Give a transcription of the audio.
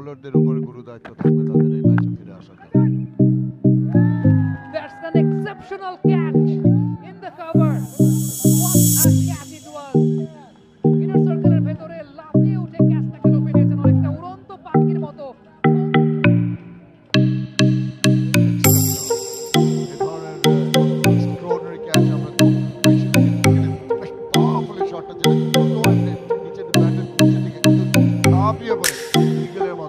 বোলারদের উপরে গুরু দায়িত্ব থাকবে তাদের এই ম্যাচে ফিরে আসার জন্য That's boy. Teşekkür.